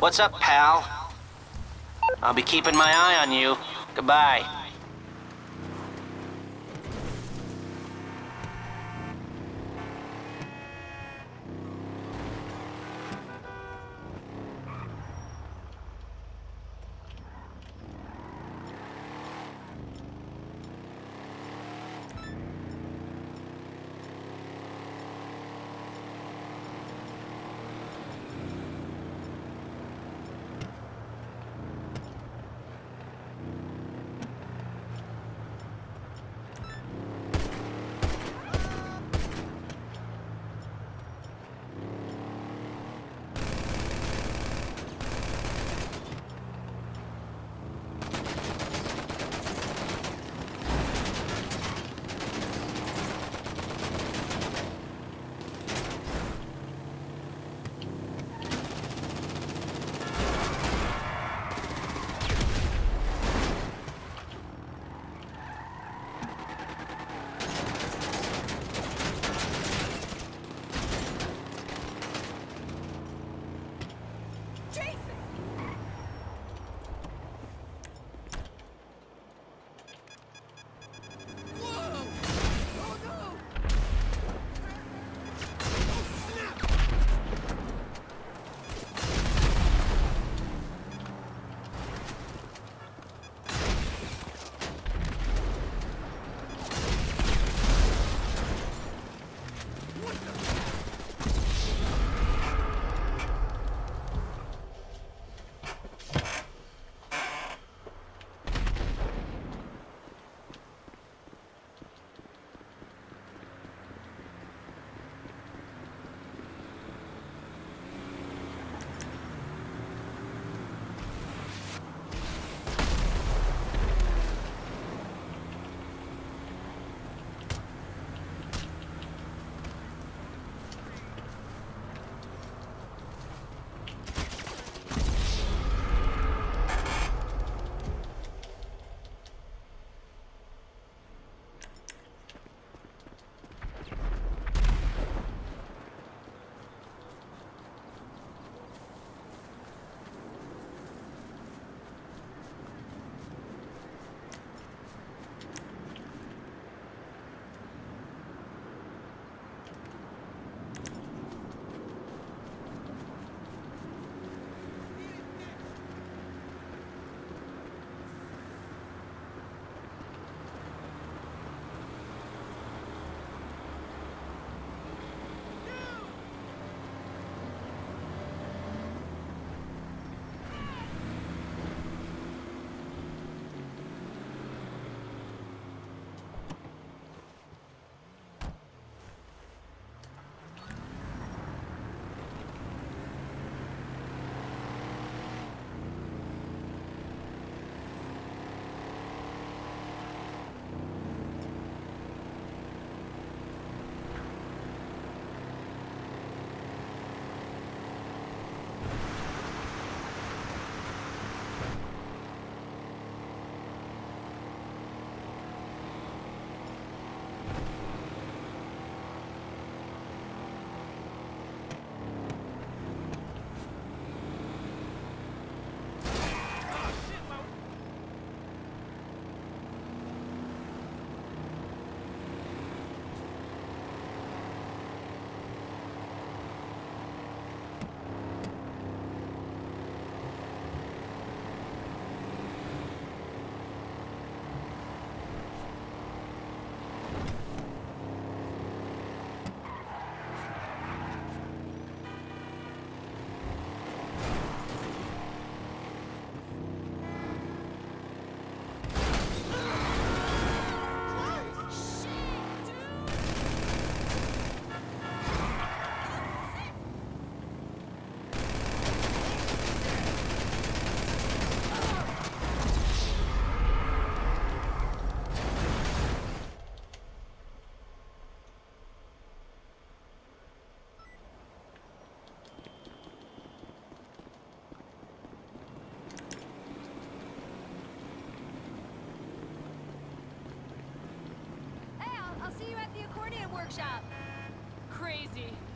What's up, pal? I'll be keeping my eye on you. Goodbye. Crazy.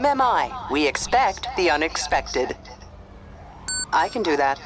MMI, we expect the unexpected. I can do that.